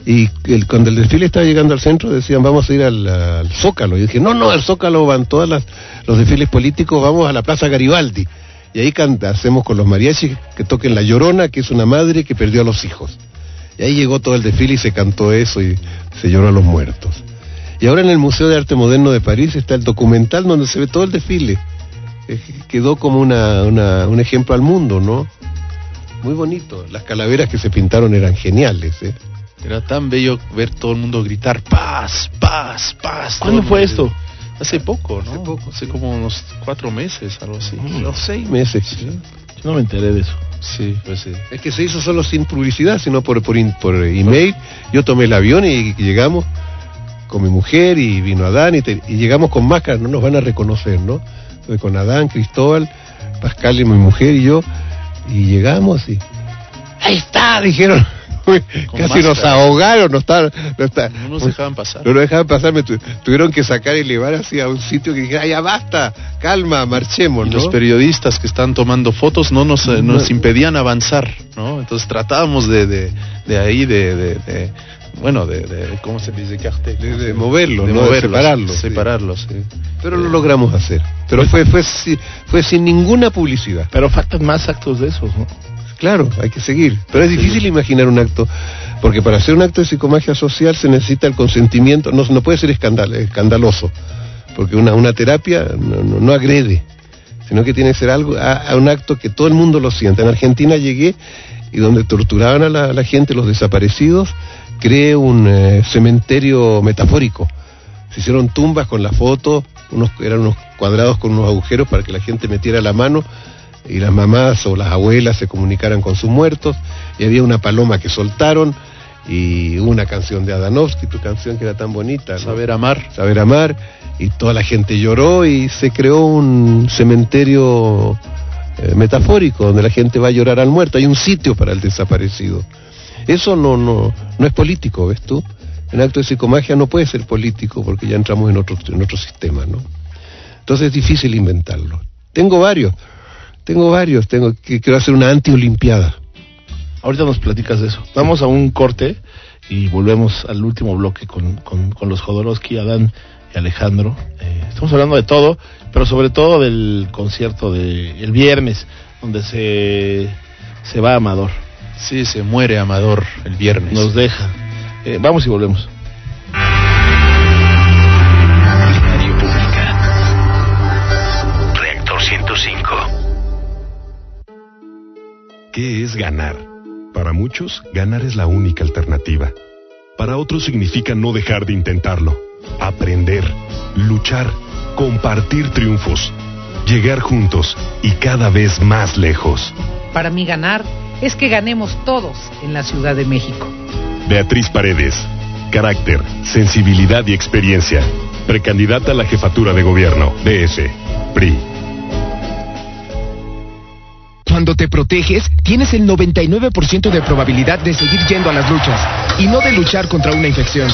Y cuando el desfile estaba llegando al centro decían vamos a ir al, al Zócalo. Y dije, no, no, al Zócalo van todas las, los desfiles políticos, vamos a la Plaza Garibaldi. Y ahí canta, hacemos con los mariachis que toquen La Llorona, que es una madre que perdió a los hijos. Y ahí llegó todo el desfile y se cantó eso y se lloró a los muertos. Y ahora en el Museo de Arte Moderno de París está el documental donde se ve todo el desfile. Eh, Quedó como una, una- un ejemplo al mundo, ¿no? Muy bonito. Las calaveras que se pintaron eran geniales, ¿eh? Era tan bello ver todo el mundo gritar paz, paz, paz. ¿Cuándo fue esto? Hace poco, ¿no? Hace poco, Hace como unos cuatro meses, algo así. Los seis meses. Yo no me enteré de eso. Sí, pues sí. Es que se hizo solo sin publicidad, sino por, por, por email. Yo tomé el avión y, llegamos con mi mujer y vino Adán y, y llegamos con máscaras, no nos van a reconocer, ¿no? Entonces, con Adán, Cristóbal, Pascal y mi mujer y yo, y llegamos y... ¡Ahí está! Dijeron. Casi nos ahogaron, no está, no está. No nos dejaban pasar. No nos dejaban pasar, me tu- tuvieron que sacar y llevar así a un sitio que dijera, ya basta, calma, marchemos, Y ¿no? los periodistas que están tomando fotos no nos, eh, nos No. impedían avanzar, ¿no? Entonces tratábamos de, de, de ahí, de, de, de- bueno, de, de- ¿cómo se dice? Cartel. De- de moverlo, de ¿no? De moverlos, separarlos, sí. Separarlos, sí. Pero lo logramos hacer. Pero fue, fue, fue sin ninguna publicidad. Pero faltan más actos de esos, ¿no? Claro, hay que seguir. Pero es difícil imaginar un acto, porque para hacer un acto de psicomagia social se necesita el consentimiento, no, no puede ser escandal- escandaloso, porque una, una terapia no, no- no agrede, sino que tiene que ser algo, a, a un acto que todo el mundo lo sienta. En Argentina llegué y donde torturaban a la, a la gente, los desaparecidos, creé un eh, cementerio metafórico. Se hicieron tumbas con la foto, unos, eran unos cuadrados con unos agujeros para que la gente metiera la mano y las mamás o las abuelas se comunicaran con sus muertos, y había una paloma que soltaron, y una canción de Adanovsky, tu canción que era tan bonita, ¿no? Saber amar. Saber amar, y toda la gente lloró y se creó un cementerio eh, metafórico donde la gente va a llorar al muerto, hay un sitio para el desaparecido. Eso no, no, no es político, ¿ves tú? El acto de psicomagia no puede ser político porque ya entramos en otro, en otro sistema, ¿no? Entonces es difícil inventarlo. Tengo varios, tengo varios, tengo que quiero hacer una anti-olimpiada. Ahorita nos platicas de eso. Vamos a un corte y volvemos al último bloque con, con, con los Jodorowsky, Adán y Alejandro. Eh, estamos hablando de todo, pero sobre todo del concierto de el viernes, donde se, se va Amador, Sí, se muere Amador el viernes. nos deja. Eh, vamos y volvemos. ¿Qué es ganar? Para muchos, ganar es la única alternativa. Para otros significa no dejar de intentarlo, aprender, luchar, compartir triunfos, llegar juntos y cada vez más lejos. Para mí ganar es que ganemos todos en la Ciudad de México. Beatriz Paredes, carácter, sensibilidad y experiencia. Precandidata a la jefatura de gobierno, DF, PRI. Cuando te proteges, tienes el 99% de probabilidad de seguir yendo a las luchas y no de luchar contra una infección.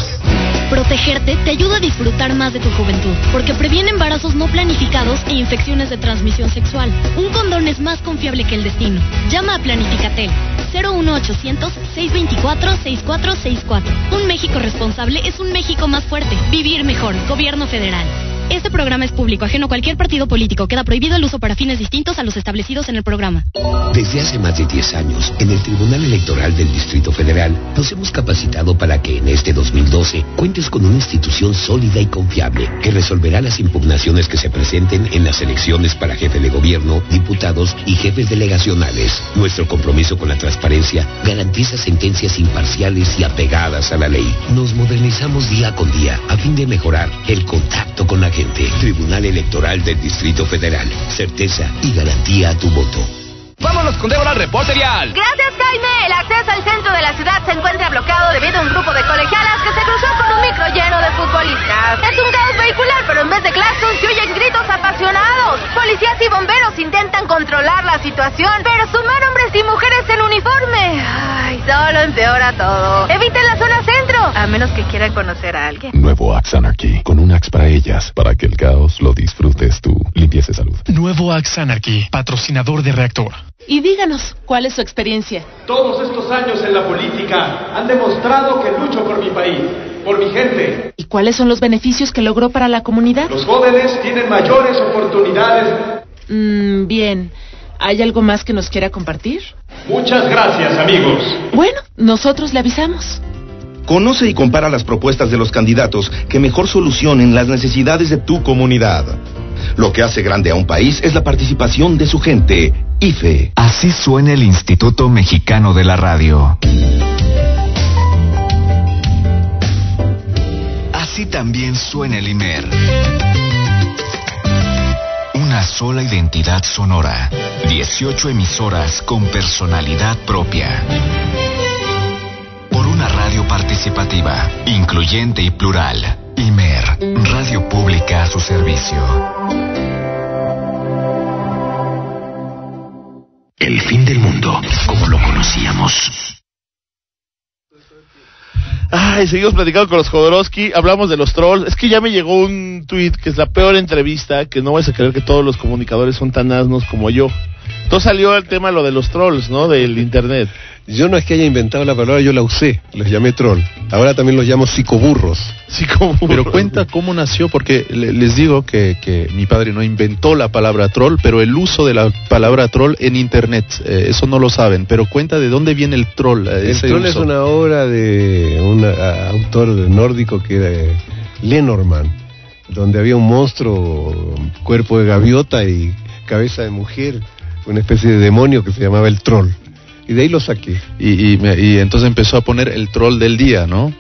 Protegerte te ayuda a disfrutar más de tu juventud, porque previene embarazos no planificados e infecciones de transmisión sexual. Un condón es más confiable que el destino. Llama a Planificatel 01800 624 6464. Un México responsable es un México más fuerte. Vivir mejor. Gobierno federal. Este programa es público, ajeno a cualquier partido político. Queda prohibido el uso para fines distintos a los establecidos en el programa. Desde hace más de 10 años, en el Tribunal Electoral del Distrito Federal, nos hemos capacitado para que en este 2012 cuentes con una institución sólida y confiable que resolverá las impugnaciones que se presenten en las elecciones para jefe de gobierno, diputados y jefes delegacionales. Nuestro compromiso con la transparencia garantiza sentencias imparciales y apegadas a la ley. Nos modernizamos día con día a fin de mejorar el contacto con la Tribunal Electoral del Distrito Federal. Certeza y garantía a tu voto. Vámonos con Débora Reporterial. Gracias, Jaime. El acceso al centro de la ciudad se encuentra bloqueado debido a un grupo de colegialas que se cruzó con un micro lleno de futbolistas. Es un caos vehicular, pero en vez de claxons se oyen gritos apasionados. Policías y bomberos intentan controlar la situación, pero sumar hombres y mujeres en uniforme. Ay, solo empeora todo. Eviten la zona centro, a menos que quieran conocer a alguien. Nuevo Axe Anarchy, con un Axe para ellas, para que el caos lo disfrutes tú. Limpieza de salud. Nuevo Axe Anarchy, patrocinador de Reactor. Y díganos, ¿cuál es su experiencia? Todos estos años en la política han demostrado que lucho por mi país, por mi gente. ¿Y cuáles son los beneficios que logró para la comunidad? Los jóvenes tienen mayores oportunidades. Mm, bien. ¿Hay algo más que nos quiera compartir? Muchas gracias, amigos. Bueno, nosotros le avisamos. Conoce y compara las propuestas de los candidatos que mejor solucionen las necesidades de tu comunidad. Lo que hace grande a un país es la participación de su gente. IFE. Así suena el Instituto Mexicano de la Radio. Así también suena el IMER. Una sola identidad sonora. 18 emisoras con personalidad propia. Participativa, incluyente y plural. IMER, Radio Pública a su servicio. El fin del mundo, como lo conocíamos. Ay, seguimos platicando con los Jodorowsky, hablamos de los trolls. Es que ya me llegó un tweet que es la peor entrevista, que no vas a creer que todos los comunicadores son tan asnos como yo. Entonces salió el tema lo de los trolls, ¿no? Del internet. Yo no es que haya inventado la palabra, yo la usé, los llamé troll. Ahora también los llamo psicoburros. Psicoburros. Pero cuenta cómo nació, porque le- les digo que, que mi padre no inventó la palabra troll, pero el uso de la palabra troll en internet, eh, eso no lo saben. Pero cuenta de dónde viene el troll. eh, El ese troll es una obra de un autor nórdico que era eh, Lenormand, donde había un monstruo, cuerpo de gaviota y cabeza de mujer, una especie de demonio que se llamaba el troll. Y de ahí lo saqué. Y, y me- y entonces empezó a poner el troll del día, ¿no?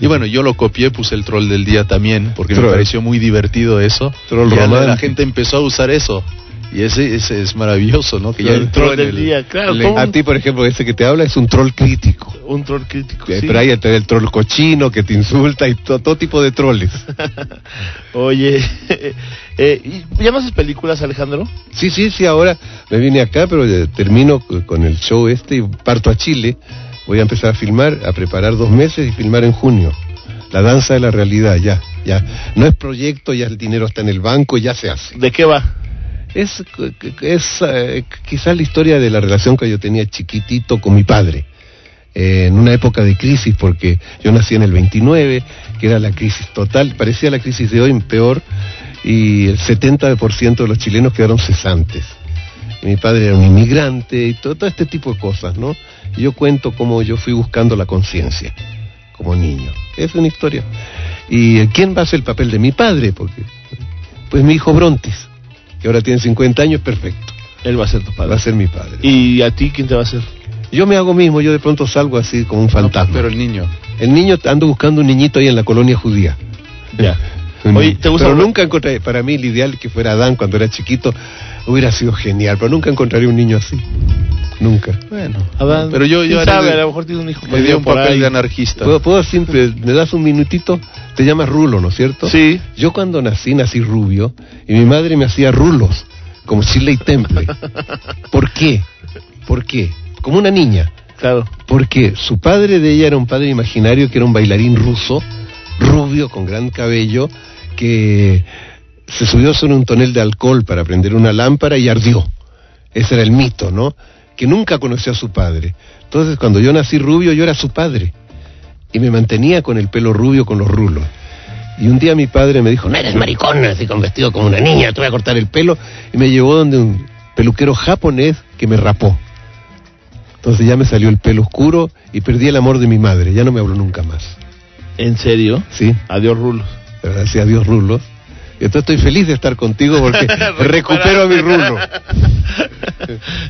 Y bueno, yo lo copié, puse el troll del día también, porque me pareció muy divertido eso. Troll y la, gente empezó a usar eso. Y ese, ese es maravilloso, ¿no? Que ya El entró en el- día, claro. A ti, por ejemplo, ese que te habla es un troll crítico. Un troll crítico. Sí. Pero hay el, el troll cochino que te insulta y to- todo tipo de troles. Oye, eh, ¿y ¿ya no haces películas, Alejandro? Sí, sí, sí, ahora me vine acá, pero eh, termino con el show este y parto a Chile. Voy a empezar a filmar, a preparar dos meses y filmar en junio. La danza de la realidad, ya, ya. No es proyecto, ya el dinero está en el banco, ya se hace. ¿De qué va? Es, es eh, quizás la historia de la relación que yo tenía chiquitito con mi padre. Eh, en una época de crisis, porque yo nací en el 29, que era la crisis total, parecía la crisis de hoy peor, y el 70% de los chilenos quedaron cesantes. Mi padre era un inmigrante y todo, este tipo de cosas, ¿no? Yo cuento cómo yo fui buscando la conciencia como niño. Es una historia. ¿Y eh, quién va a hacer el papel de mi padre? Porque, pues mi hijo Brontis, que ahora tiene 50 años, perfecto. Él va a ser tu padre. Va a ser mi padre. ¿Y a ti quién te va a hacer? Yo me hago mismo, yo de pronto salgo así como un fantasma. Pero el niño. El niño, ando buscando un niñito ahí en la colonia judía. Ya. Oye. ¿te gusta Pero hablar? nunca encontré, para mí el ideal que fuera Adán cuando era chiquito hubiera sido genial, pero nunca encontraré un niño así. Nunca. Bueno, Adán, pero yo, ¿quién yo haré sabe? a lo mejor tiene un hijo le di perdido un por papel ahí. de anarquista. ¿Puedo, puedo siempre, me das un minutito? Te llamas Rulo, ¿no es cierto? Sí. Yo cuando nací, nací rubio, y mi madre me hacía rulos, como Shirley Temple. ¿Por qué? ¿Por qué? Como una niña. Claro. Porque su padre de ella era un padre imaginario que era un bailarín ruso, rubio, con gran cabello, que se subió sobre un tonel de alcohol para prender una lámpara y ardió. Ese era el mito, ¿no? Que nunca conoció a su padre. Entonces, cuando yo nací rubio, yo era su padre. Y me mantenía con el pelo rubio, con los rulos. Y un día mi padre me dijo, no eres maricón, así con vestido como una niña, te voy a cortar el pelo. Y me llevó donde un peluquero japonés que me rapó. Entonces ya me salió el pelo oscuro y perdí el amor de mi madre. Ya no me habló nunca más. ¿En serio? Sí. Adiós, Rulos. Gracias a Dios, Rulos. Y entonces estoy feliz de estar contigo porque recupero a mi Rulo.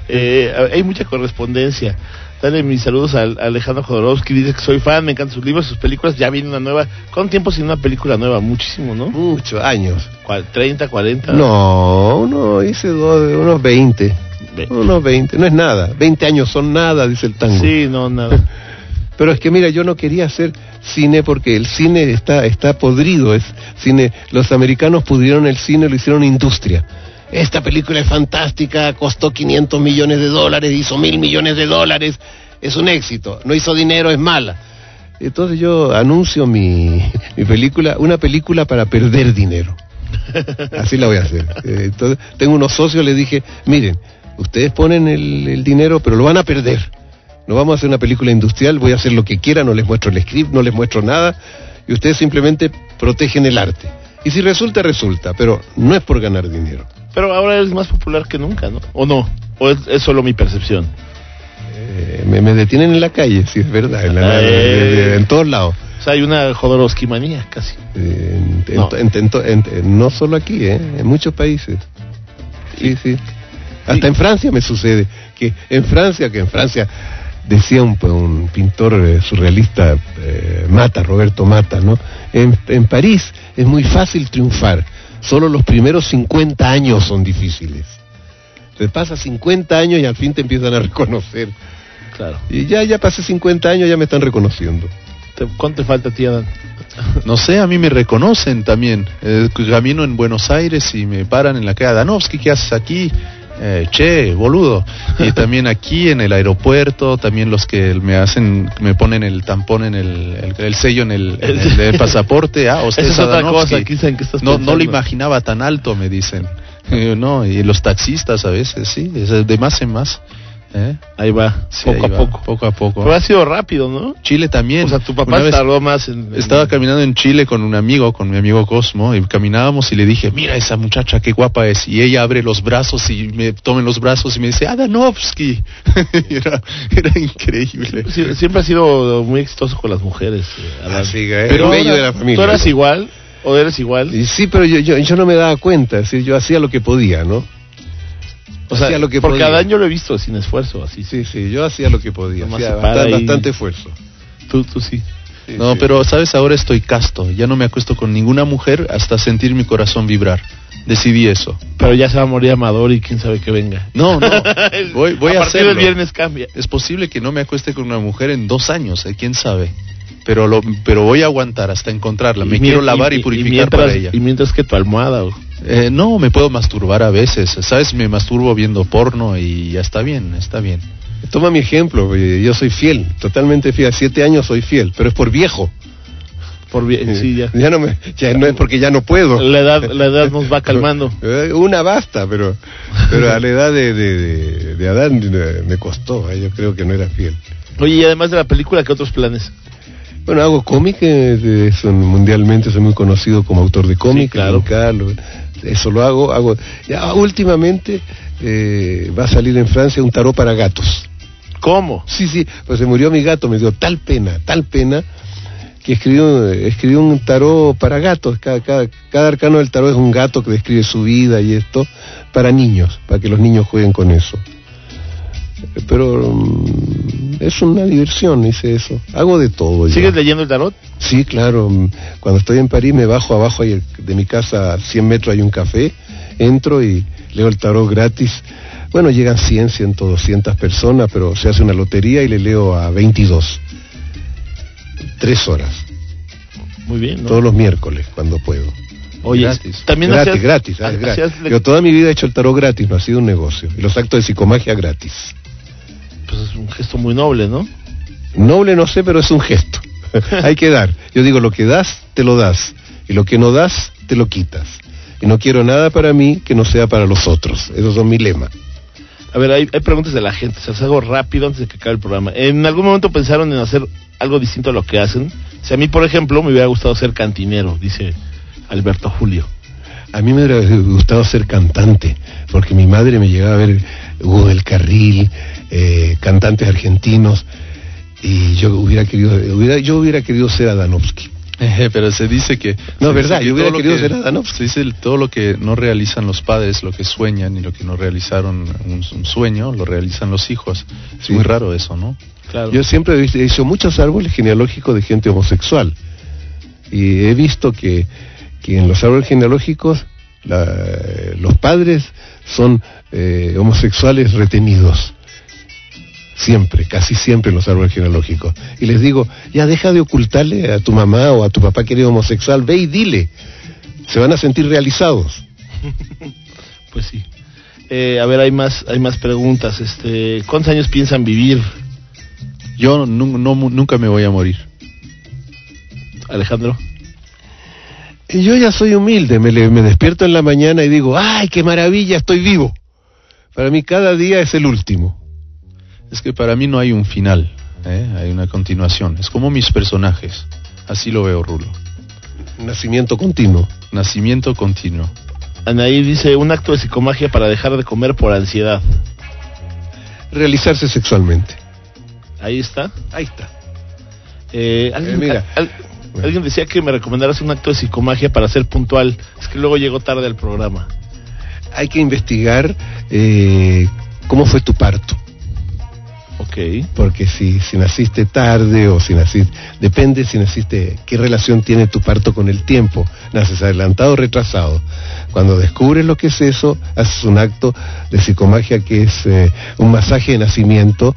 Eh, hay mucha correspondencia. Dale mis saludos a, a Alejandro Jodorowsky. Dice que soy fan, me encantan sus libros, sus películas. Ya viene una nueva. ¿Cuánto tiempo sin una película nueva? Muchísimo, ¿no? Muchos años. ¿Cuál? ¿30, 40? No, uno hice dos, unos 20. Ve- Unos 20, no es nada. 20 años son nada, dice el tango. Sí, no, nada. Pero es que mira, yo no quería hacer cine porque el cine está, está podrido. Es cine, los americanos pudrieron el cine, lo hicieron industria. Esta película es fantástica, costó 500 millones de dólares, hizo mil millones de dólares, es un éxito. No hizo dinero, es mala. Entonces yo anuncio mi, mi película, una película para perder dinero. Así la voy a hacer. Eh, Entonces, tengo unos socios, les dije, miren, ustedes ponen el, el dinero, pero lo van a perder. No vamos a hacer una película industrial, voy a hacer lo que quiera, no les muestro el script, no les muestro nada, y ustedes simplemente protegen el arte. Y si resulta, resulta, pero no es por ganar dinero. Pero ahora eres más popular que nunca, ¿no? ¿O no? ¿O es, es solo mi percepción? eh, me, me detienen en la calle, sí, es verdad, en, la- Eh. en todos lados. O sea, hay una Jodorowsky manía casi. En- en- No. en- en no solo aquí, ¿eh? en muchos países. Sí, sí. Hasta en Francia me sucede que en Francia, que en Francia decía un, un pintor eh, surrealista, eh, Mata, Roberto Mata, ¿no? En, en París es muy fácil triunfar, solo los primeros 50 años son difíciles. Te pasa 50 años y al fin te empiezan a reconocer. Claro. Y ya, ya pasé 50 años, ya me están reconociendo. ¿Cuánto te falta a ti, Adán? No sé, a mí me reconocen también. Eh, camino en Buenos Aires y me paran en la calle. Danovsky, ¿qué haces aquí? Eh, che, boludo. Y también aquí en el aeropuerto, también los que me hacen, me ponen el tampón en el, el, el sello en el, en el- del pasaporte. Ah, usted Esa es otra Adanovsky. cosa, aquí dicen que estás no, no lo imaginaba tan alto, me dicen. No, y los taxistas a veces, sí, es de más en más. ¿Eh? Ahí va, Sí, poco ahí a va, poco. Poco a poco. Pero ha sido rápido, ¿no? Chile también. O sea, tu papá tardó más en... en- estaba caminando en Chile con un amigo, con mi amigo Cosmo, y caminábamos y le dije, mira esa muchacha, qué guapa es. Y ella abre los brazos y me toma en los brazos y me dice, Adanovsky. era, era increíble. Sie- Siempre ha sido muy exitoso con las mujeres. eh. Así que, Pero el bello de la familia. ¿Tú eras igual o eres igual? Y sí, pero yo, yo, yo no me daba cuenta, es decir, yo hacía lo que podía, ¿no? Sea, hacía lo que porque podía. Adán yo lo he visto sin esfuerzo, así. Sí, sí, yo hacía lo que podía, hacía bastante, esfuerzo. Tú, tú sí. Sí, No, sí. pero sabes, ahora estoy casto. Ya no me acuesto con ninguna mujer hasta sentir mi corazón vibrar. Decidí eso. Pero ya se va a morir Amador y quién sabe que venga. No, no. Voy, voy a, a partir del viernes cambia. Es posible que no me acueste con una mujer en dos años, ¿eh? quién sabe. Pero lo, pero voy a aguantar hasta encontrarla. Me Y quiero lavar y, y purificar mientras, para ella. Y mientras que tu almohada. o- Eh, no, me puedo masturbar a veces. ¿Sabes? Me masturbo viendo porno y ya está bien, está bien. Toma mi ejemplo, yo soy fiel, totalmente fiel, siete años soy fiel, pero es por viejo. Por bien, sí, ya. Ya no, me, ya no es porque ya no puedo. La edad, la edad nos va calmando. Eh, Una basta, pero, pero a la edad de, de, de- de Adán me costó, eh, yo creo que no era fiel. Oye, y además de la película, ¿qué otros planes? Bueno, hago cómic, eh, un- mundialmente soy muy conocido como autor de cómic, Sí, claro. Eso lo hago, hago. Ya últimamente eh, va a salir en Francia un tarot para gatos. ¿Cómo? Sí, sí, pues se murió mi gato, me dio tal pena, tal pena, que escribió, escribió un tarot para gatos. Cada, cada, cada arcano del tarot es un gato que describe su vida y esto, para niños, para que los niños jueguen con eso. Pero mm, es una diversión, hice eso. Hago de todo. ¿Sigues leyendo el tarot? Sí, claro. Cuando estoy en París me bajo abajo de mi casa a 100 metros hay un café, entro y leo el tarot gratis. Bueno, llegan 100, 100, 200 personas, pero se hace una lotería y le leo a 22. Tres horas, Muy bien, ¿no? todos los miércoles, cuando puedo. Oye, gratis. también gratis, hacías- gratis, ah, gratis. Yo toda mi vida he hecho el tarot gratis, no ha sido un negocio. Y los actos de psicomagia gratis. Pues es un gesto muy noble, ¿no? Noble no sé, pero es un gesto. Hay que dar. Yo digo, lo que das, te lo das. Y lo que no das, te lo quitas. Y no quiero nada para mí que no sea para los otros. Esos son mi lema. A ver, hay, hay preguntas de la gente, se las hago rápido antes de que acabe el programa. ¿En algún momento pensaron en hacer algo distinto a lo que hacen? Si a mí, por ejemplo, me hubiera gustado ser cantinero, dice Alberto Julio. A mí me hubiera gustado ser cantante, porque mi madre me llegaba a ver Hugo del Carril, eh, cantantes argentinos, y yo hubiera querido, hubiera, yo hubiera querido ser Adanovsky. Pero se dice que... No, verdad, que yo hubiera querido que- ser Adanovsky. Se dice el- todo lo que no realizan los padres, lo que sueñan y lo que no realizaron un, un sueño, lo realizan los hijos. Es Sí. muy raro eso, ¿no? Claro. Yo siempre he visto- he hecho muchos árboles genealógicos de gente homosexual. Y he visto que, que en los árboles genealógicos la- los padres son eh, homosexuales retenidos. Siempre, casi siempre en los árboles genealógicos. Y les digo, ya deja de ocultarle a tu mamá o a tu papá que eres homosexual, ve y dile. Se van a sentir realizados. Pues sí. Eh, a ver, hay más, hay más preguntas. Este, ¿Cuántos años piensan vivir, Yo no nunca me voy a morir. Alejandro? Yo ya soy humilde, me, me despierto en la mañana y digo, ¡ay, qué maravilla, estoy vivo! Para mí cada día es el último. Es que para mí no hay un final, ¿eh? hay una continuación. Es como mis personajes. Así lo veo, Rulo. Nacimiento continuo. Nacimiento continuo. Anaí dice, un acto de psicomagia para dejar de comer por ansiedad. Realizarse sexualmente. Ahí está. Ahí está. Eh, ¿alguien, Eh, mira. al- alguien decía que me recomendaras un acto de psicomagia para ser puntual. Es que luego llegó tarde al programa. Hay que investigar eh, cómo fue tu parto. Ok. Porque si, si naciste tarde o si naciste, depende si naciste, qué relación tiene tu parto con el tiempo, naces adelantado o retrasado. Cuando descubres lo que es eso, haces un acto de psicomagia que es eh, un masaje de nacimiento,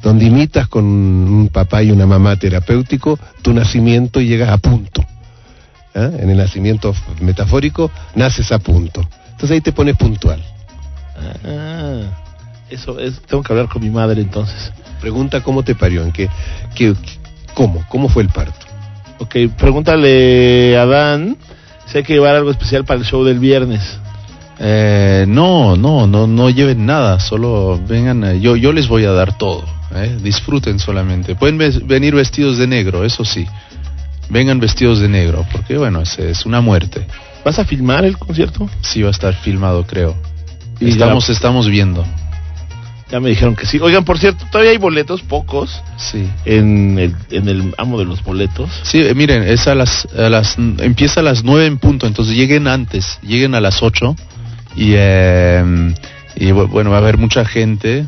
donde imitas con un papá y una mamá terapéutico tu nacimiento y llegas a punto. ¿Ah? En el nacimiento metafórico, naces a punto. Entonces ahí te pones puntual. Ah, eso es. Tengo que hablar con mi madre entonces. Pregunta cómo te parió, en qué, qué, cómo, cómo fue el parto. Ok, pregúntale a Dan si hay que llevar algo especial para el show del viernes. Eh, no, no, no, no lleven nada, solo vengan, eh, yo, yo les voy a dar todo, eh, disfruten solamente. Pueden ves- venir vestidos de negro, eso sí, vengan vestidos de negro, porque bueno, es, es una muerte. ¿Vas a filmar el concierto? Sí va a estar filmado, creo. Y estamos, estamos viendo. Ya me dijeron que sí. Oigan, por cierto, todavía hay boletos, pocos, Sí. en el, en el amo de los boletos. Sí, eh, miren, es a las, a las, empieza a las nueve en punto, entonces lleguen antes, lleguen a las ocho y, eh, y bu- bueno, va a haber mucha gente.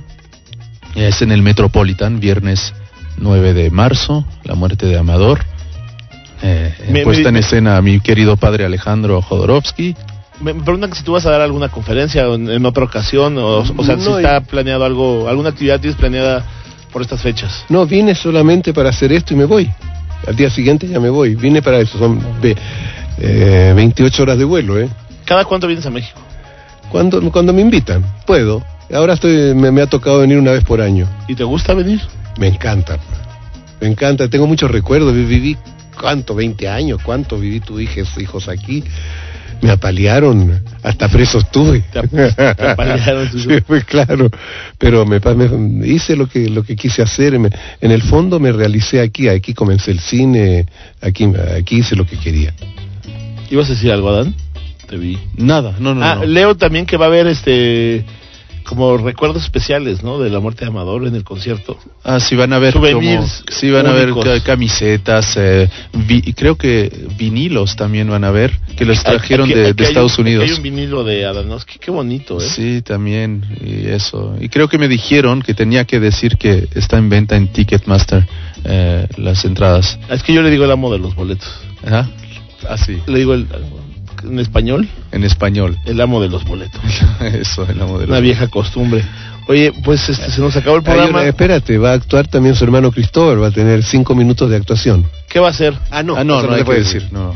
Es en el Metropolitan, viernes 9 de marzo, la muerte de Amador. Eh, Me- puesta me- en escena a mi querido padre Alejandro Jodorowsky. Me, preguntan si tú vas a dar alguna conferencia en, en otra ocasión, o, o sea, si está planeado algo, alguna actividad tienes planeada por estas fechas. No, vine solamente para hacer esto y me voy. Al día siguiente ya me voy. Vine para eso. Son ve- eh, 28 horas de vuelo, ¿eh? ¿Cada cuánto vienes a México? Cuando, cuando me invitan, puedo. Ahora estoy, me, me ha tocado venir una vez por año. ¿Y te gusta venir? Me encanta. Me encanta. Tengo muchos recuerdos. Vi- Viví, ¿cuánto? 20 años. ¿Cuánto viví tus hijos, hijos aquí? Me apalearon. Hasta preso estuve. Te ap- te apalearon, sí, pues claro. Pero me, pa- me- hice lo que, lo que quise hacer. Me- en el fondo me realicé aquí. Aquí comencé el cine. Aquí, aquí hice lo que quería. ¿Ibas a decir algo, Adán? Te vi. Nada, no, no, ah, no. leo también que va a haber este como recuerdos especiales, ¿no? De la muerte de Amador en el concierto. Ah, sí van a ver Souvenirs como- sí van a ver camisetas, eh, vi- creo que vinilos también van a ver que los trajeron Aquí- de, aquí de hay Estados un- Unidos. Hay un vinilo de Adanowski, qué bonito, ¿eh? Sí, también, y eso. Y creo que me dijeron que tenía que decir que está en venta en Ticketmaster eh, las entradas. Es que yo le digo el amo de los boletos. Ajá. Así, Le digo el, en español, en español. el amo de los boletos. eso, el amo de Una los- vieja costumbre. Oye, pues este, se nos acabó el programa. una- espérate, va a actuar también su hermano Cristóbal. Va a tener cinco minutos de actuación. ¿Qué va a hacer? Ah, no. Ah, no, eso no, hay que puede decir, no.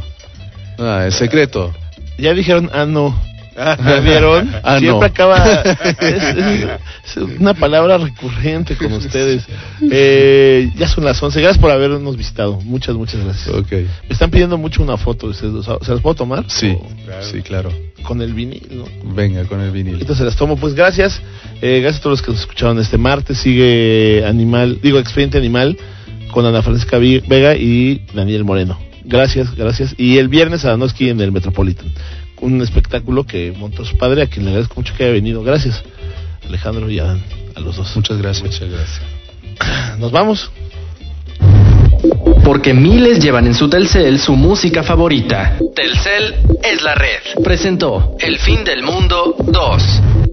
Ah, es secreto. Ya dijeron, ah, no. ¿Ya vieron? Ah, Siempre no. acaba. Es, es- es una palabra recurrente con ustedes. Eh, ya son las 11. Gracias por habernos visitado. Muchas, muchas gracias. Ok. Me están pidiendo mucho una foto de ustedes dos. ¿Se las puedo tomar? Sí, O sí, claro. Con el vinil, ¿no? Venga, con el vinil. Entonces las tomo. Pues gracias. Eh, gracias a todos los que nos escucharon este martes. Sigue Animal, digo, Expediente Animal con Ana Francisca Vega y Daniel Moreno. Gracias, gracias. Y el viernes a Danoski en el Metropolitan. Un espectáculo que montó su padre, a quien le agradezco mucho que haya venido. Gracias, Alejandro y Adán, a los dos. Muchas gracias. Muchas gracias. Nos vamos. Porque miles llevan en su Telcel su música favorita. Telcel es la red. Presentó El fin del mundo 2.